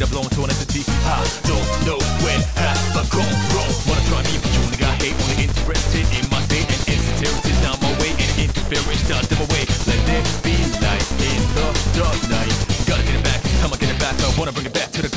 get blown to an entity. I don't know where half I've gone wrong. Wanna try me, but you only got hate. Only interested in my state and insecurities. Now my way and interference, start them away. Let there be light in the dark night. Gotta get it back, this time I get it back. I wanna bring it back to the